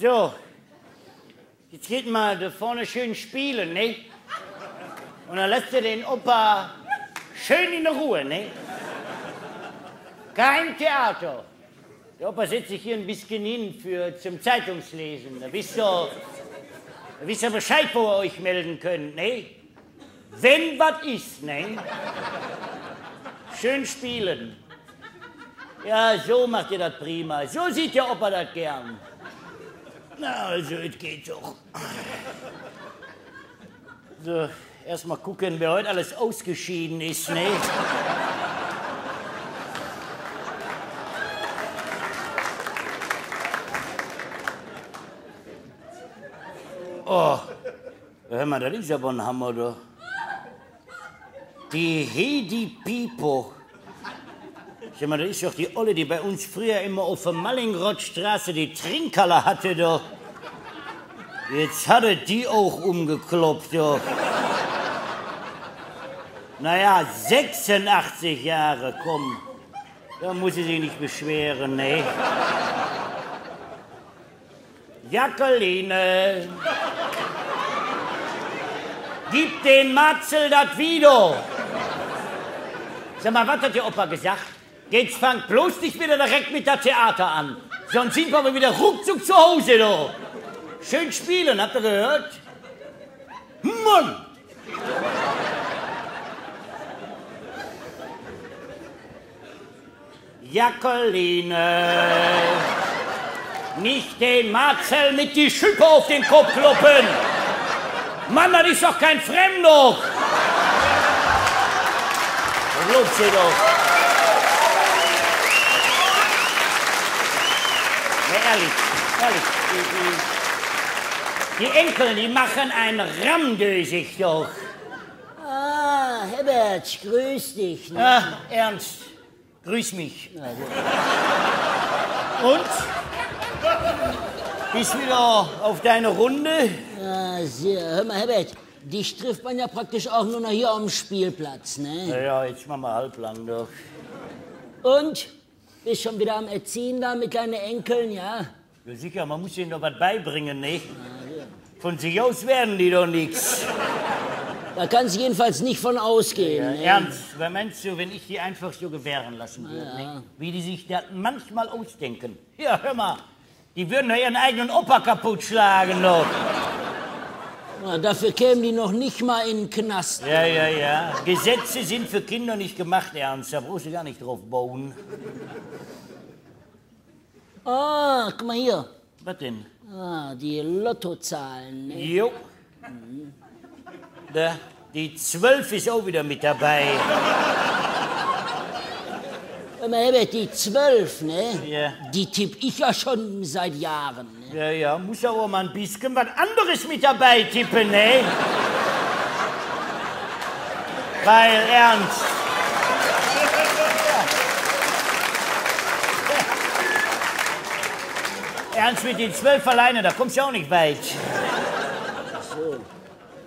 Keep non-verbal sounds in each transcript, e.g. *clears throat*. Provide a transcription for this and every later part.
So, jetzt geht mal da vorne schön spielen, ne? Und dann lässt ihr den Opa schön in Ruhe, ne? Kein Theater. Der Opa setzt sich hier ein bisschen hin für, zum Zeitungslesen. Da wisst ihr, da wisst ihr Bescheid, wo ihr euch melden könnt, ne? Wenn was ist, ne? Schön spielen. Ja, so macht ihr das prima. So sieht der Opa das gern. Na, also, es geht doch. So, erstmal gucken, wer heute alles ausgeschieden ist, ne? Oh, hör mal, das ist aber ein Hammer, da. Die Hedi Pipo. Sag mal, das ist doch die Olle, die bei uns früher immer auf der Mallingrottstraße die Trinkhalle hatte, doch. Jetzt hat er die auch umgekloppt, doch. Naja, 86 Jahre, komm. Da muss sie sich nicht beschweren, ne? Jacqueline, gib den Matzel das wieder. Sag mal, was hat der Opa gesagt? Jetzt fangt bloß nicht wieder direkt mit der Theater an. Sonst sind wir wieder ruckzuck zu Hause, du. Schön spielen, habt ihr gehört? Mann! Jacqueline, nicht den Marcel mit die Schippe auf den Kopf kloppen. Mann, das ist doch kein Fremder. Lobt sie doch. Ehrlich, ehrlich. Die, die, die Enkel, die machen ein Rammdösig doch. Ah, Herbert, grüß dich. Ne? Ah, Ernst, grüß mich. Und? Bist wieder auf deine Runde? Ah, sehr. Hör mal, Herbert, dich trifft man ja praktisch auch nur noch hier am Spielplatz, ne? Ja, ja, jetzt machen wir halblang doch. Und? Bist schon wieder am Erziehen da mit deinen Enkeln, ja? Ja, sicher, man muss ihnen doch was beibringen, nicht? Von sich aus werden die doch nichts. Da kannst du jedenfalls nicht von ausgehen. Ja, ne? ernst, wer meinst du, wenn ich die einfach so gewähren lassen würde? nicht? Wie die sich das manchmal ausdenken. Ja, hör mal, die würden doch ihren eigenen Opa kaputt schlagen noch. Dafür kämen die noch nicht mal in den Knast. Ja, ja, ja. Gesetze sind für Kinder nicht gemacht, Ernst. Da brauchst du gar nicht drauf bauen. Ah, guck mal hier. Was denn? Ah, die Lottozahlen. Ne? Jo. Da, die Zwölf ist auch wieder mit dabei. Mal, Herbert, die zwölf, ne? Ja. Die tipp ich ja schon seit Jahren. Ne? Ja, ja, muss aber mal ein bisschen was anderes mit dabei tippen, ne? Weil, Ernst. Ernst mit den zwölf alleine, da kommst du auch nicht weit.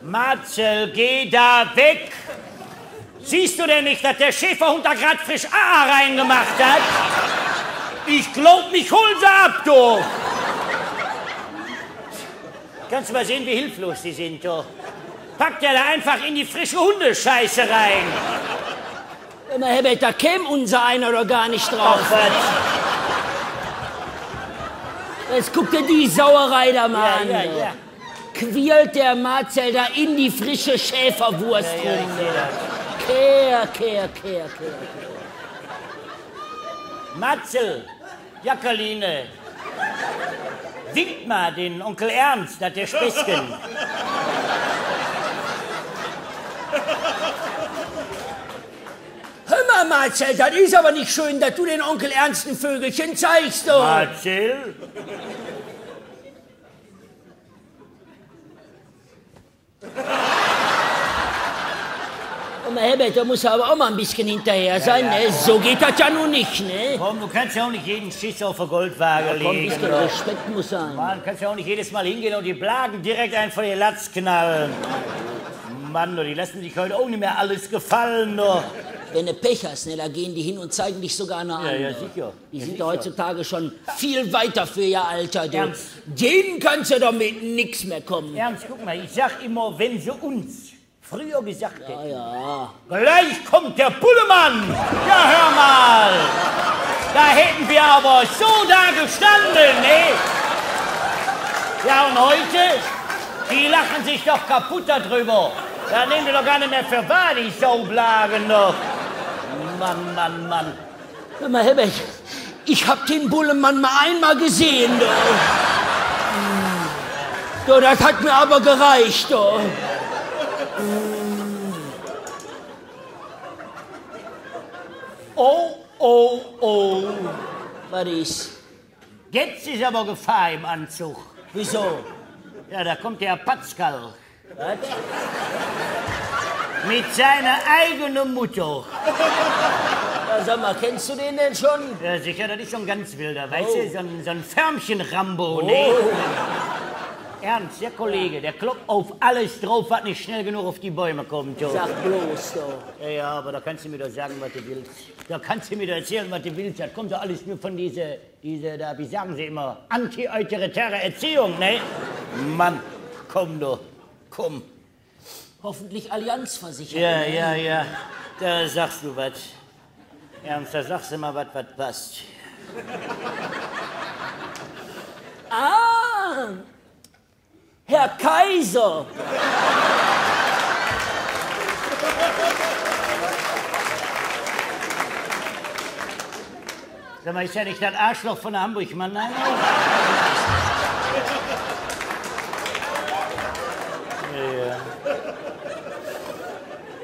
Marcel, geh da weg! Siehst du denn nicht, dass der Schäferhund da grad frisch AA reingemacht hat? Ich glaub, mich holen sie ab, du! Kannst du mal sehen, wie hilflos die sind, du. Packt er da einfach in die frische Hundescheiße rein. Mal, Herbert, da käme unser einer doch gar nicht drauf. Ach, was? Jetzt guck dir die Sauerei da mal Ja, an. ja, ja. Quirlt der Marcel da in die frische Schäferwurst Ja, ja, das. Kehr, kehr, kehr, kehr. Matzel, Jacqueline, winkt mal den Onkel Ernst, dass der Späßchen. Hör mal, Marcel, das ist aber nicht schön, dass du den Onkel Ernst ein Vögelchen zeigst, du. Matzel? Herbert, da muss er aber auch mal ein bisschen hinterher sein, ne? So geht das ja nun nicht, ne? Komm, du kannst ja auch nicht jeden Schiss auf der Goldwaage Komm, ein legen. bisschen doch. Respekt muss sein. Mann, kannst ja auch nicht jedes Mal hingehen und die Blagen direkt ein vor die Latz knallen. Mann, du, die lassen sich heute auch nicht mehr alles gefallen, doch. Wenn du Pech hast, ne, da gehen die hin und zeigen dich sogar Ja, an. ja, du. sicher. Die Ja, sind sicher. heutzutage schon viel weiter für ihr Alter. Du. Ernst? Denen kannst du doch mit nix mehr kommen. Ernst, guck mal, ich sag immer, wenn sie uns früher gesagt hätten, Ja, gleich kommt der Bullemann. Ja, hör mal. Da hätten wir aber so da gestanden, ne? Ja, und heute, die lachen sich doch kaputt darüber. Da nehmen wir doch gar nicht mehr für wahr, die Saublagen noch. Mann, Mann, Mann. Hör mal, Herbert, ich hab den Bullemann mal einmal gesehen, du. Du, das hat mir aber gereicht, du. Oh, oh, oh. Was ist? Jetzt ist aber Gefahr im Anzug. Wieso? Ja, da kommt der Patzkal Was? mit seiner eigenen Mutter. Ja, sag mal, kennst du den denn schon? Ja, sicher, das ist ein ganz wilder, weißt Oh. du, so ein, so ein Förmchen-Rambo, ne? Ernst, der Kollege, der klopft auf alles drauf, was nicht schnell genug auf die Bäume kommt, jo. Sag bloß, du. Ja, ja, aber da kannst du mir doch sagen, was du willst. Da kannst du mir doch erzählen, was du willst. Das kommt doch alles nur von dieser, diese, da, wie sagen sie immer, anti-autoritäre Erziehung, ne? Mann, komm doch, komm. Hoffentlich Allianzversicherung. Ja, ja, ja, da sagst du was. Ernst, da sagst du mal was, was passt. Ah! Herr Kaiser! Sag mal, ist ja nicht das Arschloch von der Hamburg-Mann, nein?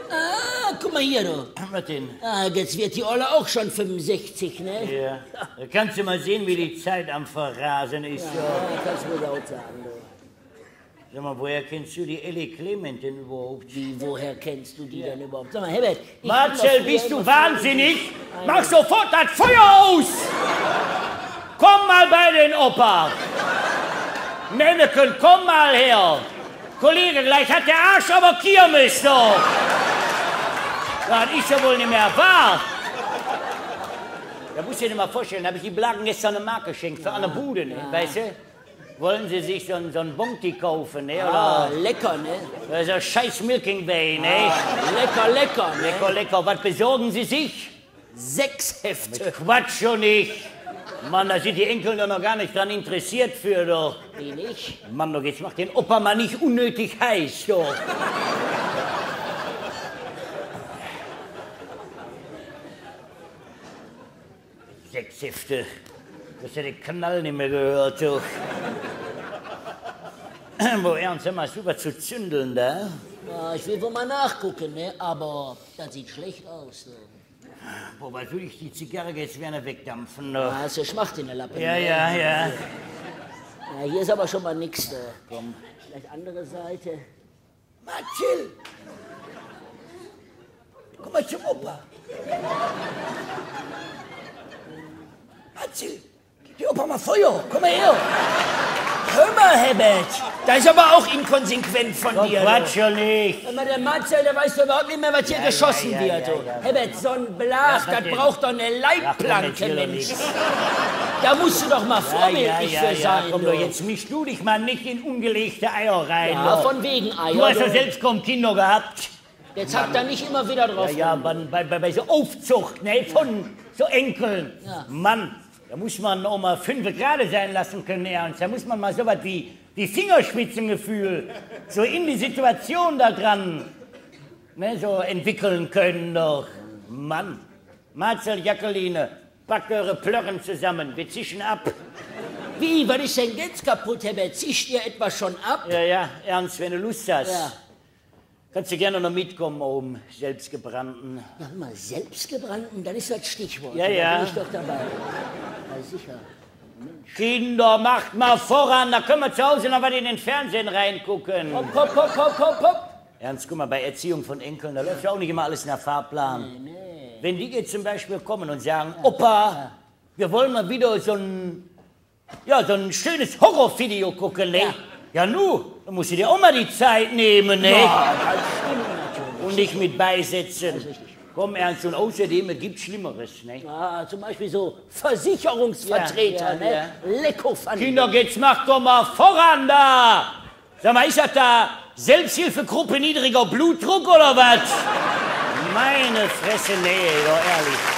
Ah, guck mal hier, du. Was denn? Ah, jetzt wird die Olle auch schon 65, ne? Ja. Da kannst du mal sehen, wie die Zeit am Verrasen ist. Ja. Ja, kannst du mir laut sagen. Sag mal, woher kennst du die Ellie Clement denn überhaupt? Wie, woher kennst du die denn überhaupt? Sag mal, Herbert. Marcel, bist du wahnsinnig? Mach sofort das Feuer aus! Komm mal bei den Opa! Menneken, komm mal her! Kollege, gleich hat der Arsch aber Kirmes doch! Das ist ja wohl nicht mehr wahr! Da musst du dir mal vorstellen, da habe ich die Blagen gestern eine Marke geschenkt für eine Bude, ne? weißt du? Wollen Sie sich so einen, so einen Bonti kaufen, ne? Ah, Oder lecker, ne? das ist ein scheiß Milking Way, ne? Lecker, lecker, ne? Lecker, lecker, was besorgen Sie sich? Sechs Hefte. Quatsch schon nicht. Mann, da sind die Enkel doch noch gar nicht dran interessiert für, doch. Wie nicht? Mann, doch, jetzt macht den Opa mal nicht unnötig heiß, doch. Sechs Hefte. Du hast ja den Knall nicht mehr gehört, doch. *clears throat* Wo mal, hast du was zu zündeln da? Ja, ich will wohl mal nachgucken, ne? Aber das sieht schlecht aus. Boah, was will ich die Zigarre jetzt gerne wegdampfen, Da doch. hast du Schmacht in der Lappe. Ja, ne? ja, ja. Ja, hier ist aber schon mal nix, du. Komm. Vielleicht andere Seite. Marcel! Komm mal zum Opa. Marcel, gib dir Opa mal Feuer. Komm mal her. Hör mal, Herbert. Das ist aber auch inkonsequent von dir. du. Quatsch ja nicht. Mal, der Marcel, der weiß doch überhaupt nicht mehr, was hier geschossen ja, wird. ja, ja. Herbert, so ein Blach, das denn? braucht doch eine Leitplanke, Mensch. *laughs* Da musst du doch mal vorbildlich ja, ja, für ja. sein. Komm doch, jetzt misch du dich mal nicht in ungelegte Eier rein. Ja, von wegen Eier. Du hast ja selbst kaum Kinder gehabt. Jetzt habt ihr nicht immer wieder drauf. Ja, ja, bei, bei, bei, so Aufzucht, ne, von so Enkeln. Mann, da muss man auch mal fünf gerade sein lassen können, Ernst. Da muss man mal so was wie, wie Fingerspitzengefühl, so in die Situation da dran, ne, so entwickeln können doch. Mann, Marcel Jacqueline, packt eure Plörren zusammen, wir zischen ab. Wie, was ist denn jetzt kaputt, Herbert? Ziehst ihr etwas schon ab? Ja, ja, Ernst, wenn du Lust hast, Ja. Kannst du gerne noch mitkommen, oben, selbstgebrannten. Ja, hör mal, selbstgebrannten, das ist das Stichwort. Ja, Da ja. bin ich doch dabei. Ja, sicher. Kinder, macht mal voran, da können wir zu Hause noch was in den Fernsehen reingucken. Hopp, hopp, hopp, hopp, hopp, hopp. Ernst, guck mal, bei Erziehung von Enkeln, da läuft ja auch nicht immer alles nach Fahrplan. Wenn die jetzt zum Beispiel kommen und sagen, Opa, wir wollen mal wieder so ein, ja, so ein schönes Horrorvideo gucken, ne? Ja, nu, dann musst du dir auch mal die Zeit nehmen, ne? Ja, das stimmt natürlich. Und nicht mit richtig. Komm, Ernst, und außerdem, es gibt Schlimmeres, ne? Ah, zum Beispiel so Versicherungsvertreter, Ja, ja, ne? Lecko-Fan. Kinder, jetzt macht doch mal voran da! Sag mal, ist das da Selbsthilfegruppe niedriger Blutdruck oder was? Meine Fresse, nee, doch ehrlich.